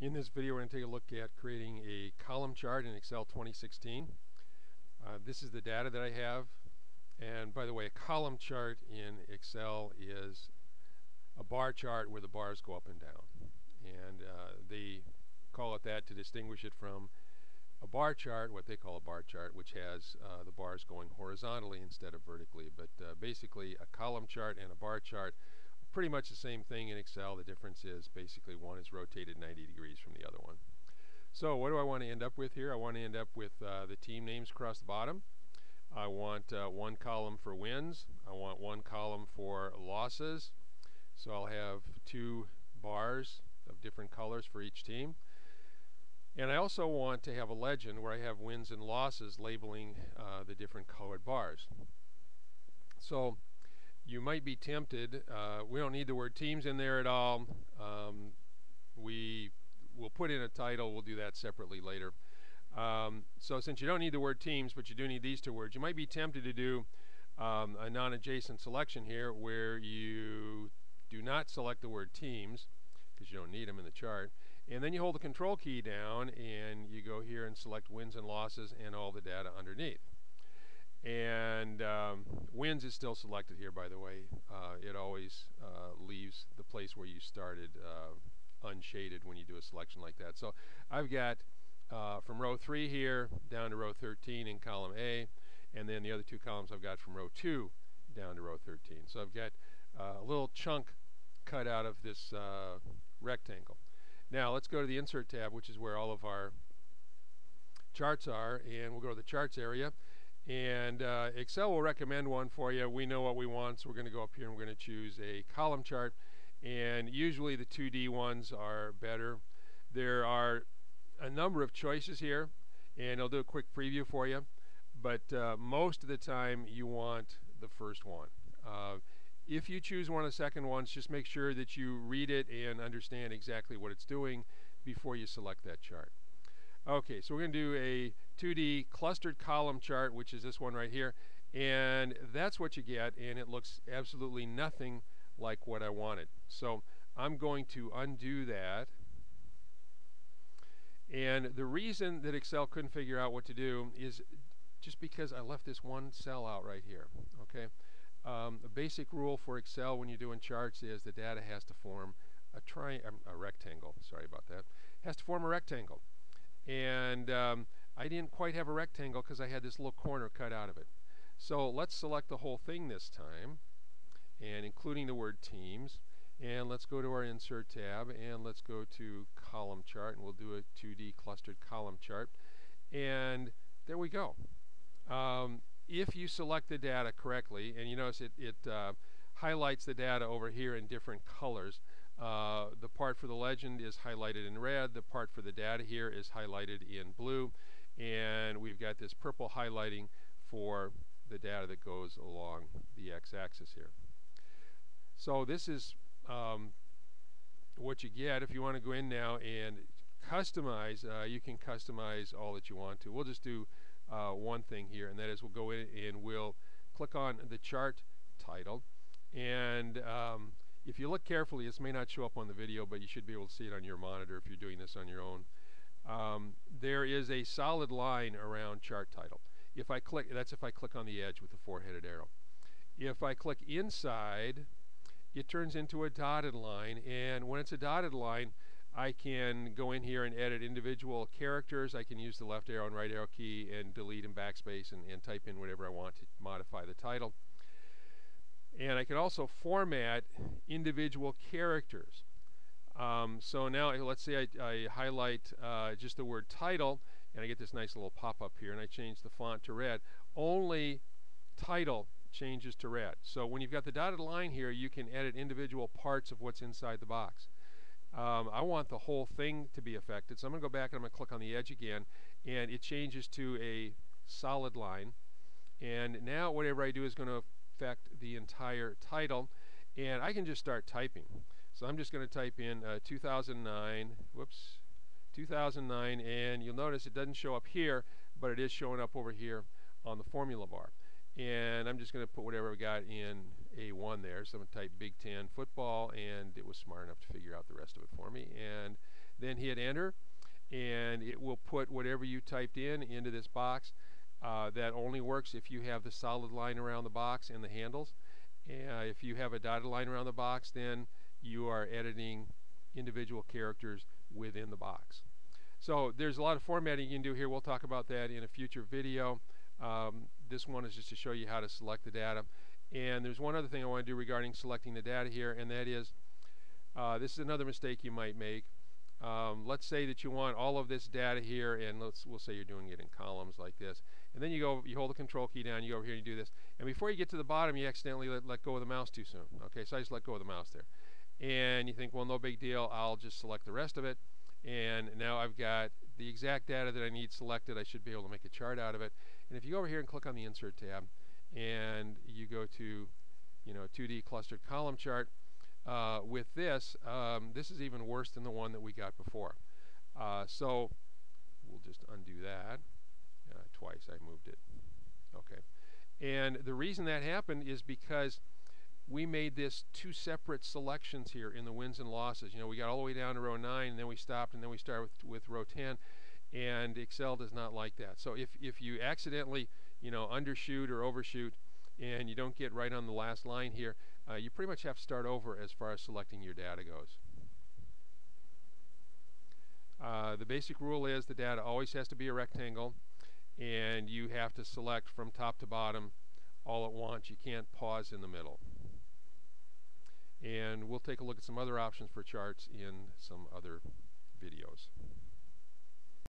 In this video we're going to take a look at creating a column chart in Excel 2016. Uh, this is the data that I have and by the way a column chart in Excel is a bar chart where the bars go up and down and uh, they call it that to distinguish it from a bar chart, what they call a bar chart, which has uh, the bars going horizontally instead of vertically. But uh, basically a column chart and a bar chart pretty much the same thing in Excel. The difference is basically one is rotated 90 degrees from the other one. So what do I want to end up with here? I want to end up with uh, the team names across the bottom. I want uh, one column for wins. I want one column for losses. So I'll have two bars of different colors for each team. And I also want to have a legend where I have wins and losses labeling uh, the different colored bars. So you might be tempted. Uh, we don't need the word teams in there at all. Um, we will put in a title. We'll do that separately later. Um, so since you don't need the word teams, but you do need these two words, you might be tempted to do um, a non-adjacent selection here where you do not select the word teams because you don't need them in the chart. And then you hold the control key down and you go here and select wins and losses and all the data underneath. And um, wins is still selected here, by the way. Uh, it always uh, leaves the place where you started uh, unshaded when you do a selection like that. So I've got uh, from row 3 here down to row 13 in column A, and then the other two columns I've got from row 2 down to row 13. So I've got uh, a little chunk cut out of this uh, rectangle. Now let's go to the Insert tab, which is where all of our charts are, and we'll go to the Charts area. And uh, Excel will recommend one for you. We know what we want, so we're going to go up here and we're going to choose a column chart. And usually the 2D ones are better. There are a number of choices here, and I'll do a quick preview for you. But uh, most of the time you want the first one. Uh, if you choose one of the second ones, just make sure that you read it and understand exactly what it's doing before you select that chart. Okay, so we're going to do a 2D clustered column chart, which is this one right here. And that's what you get, and it looks absolutely nothing like what I wanted. So I'm going to undo that. And the reason that Excel couldn't figure out what to do is just because I left this one cell out right here. Okay, um, The basic rule for Excel when you're doing charts is the data has to form a, tri um, a rectangle. Sorry about that. Has to form a rectangle. And um, I didn't quite have a rectangle because I had this little corner cut out of it. So let's select the whole thing this time, and including the word teams. And let's go to our Insert tab, and let's go to Column Chart, and we'll do a 2D clustered column chart. And there we go. Um, if you select the data correctly, and you notice it, it uh, highlights the data over here in different colors, uh, the part for the legend is highlighted in red, the part for the data here is highlighted in blue, and we've got this purple highlighting for the data that goes along the x-axis here. So this is um, what you get if you want to go in now and customize. Uh, you can customize all that you want to. We'll just do uh, one thing here, and that is we'll go in and we'll click on the chart title. And um, if you look carefully, this may not show up on the video, but you should be able to see it on your monitor if you're doing this on your own um, there is a solid line around chart title. If I click, that's if I click on the edge with the four-headed arrow. If I click inside, it turns into a dotted line, and when it's a dotted line, I can go in here and edit individual characters. I can use the left arrow and right arrow key and delete and backspace and, and type in whatever I want to modify the title. And I can also format individual characters. Um, so now let's say I, I highlight uh, just the word title and I get this nice little pop-up here and I change the font to red. Only title changes to red. So when you've got the dotted line here, you can edit individual parts of what's inside the box. Um, I want the whole thing to be affected. So I'm going to go back and I'm going to click on the edge again and it changes to a solid line. And now whatever I do is going to affect the entire title and I can just start typing. So I'm just going to type in uh, 2009, whoops, 2009, and you'll notice it doesn't show up here, but it is showing up over here on the formula bar. And I'm just going to put whatever we got in A1 there. So I'm going to type Big Ten football, and it was smart enough to figure out the rest of it for me. And then hit enter and it will put whatever you typed in into this box. Uh, that only works if you have the solid line around the box and the handles. Uh, if you have a dotted line around the box, then you are editing individual characters within the box. So there's a lot of formatting you can do here. We'll talk about that in a future video. Um, this one is just to show you how to select the data. And there's one other thing I want to do regarding selecting the data here, and that is, uh, this is another mistake you might make. Um, let's say that you want all of this data here, and let's we'll say you're doing it in columns like this. And then you go, you hold the control key down, you go over here and you do this. And before you get to the bottom, you accidentally let, let go of the mouse too soon. Okay, so I just let go of the mouse there. And you think, well, no big deal, I'll just select the rest of it. And now I've got the exact data that I need selected. I should be able to make a chart out of it. And if you go over here and click on the Insert tab, and you go to, you know, 2D clustered column chart, uh, with this, um, this is even worse than the one that we got before. Uh, so we'll just undo that. Uh, twice I moved it. Okay. And the reason that happened is because we made this two separate selections here in the wins and losses. You know, we got all the way down to row 9, and then we stopped, and then we started with, with row 10. And Excel does not like that. So if, if you accidentally, you know, undershoot or overshoot, and you don't get right on the last line here, uh, you pretty much have to start over as far as selecting your data goes. Uh, the basic rule is the data always has to be a rectangle and you have to select from top to bottom all at once. You can't pause in the middle. And we'll take a look at some other options for charts in some other videos.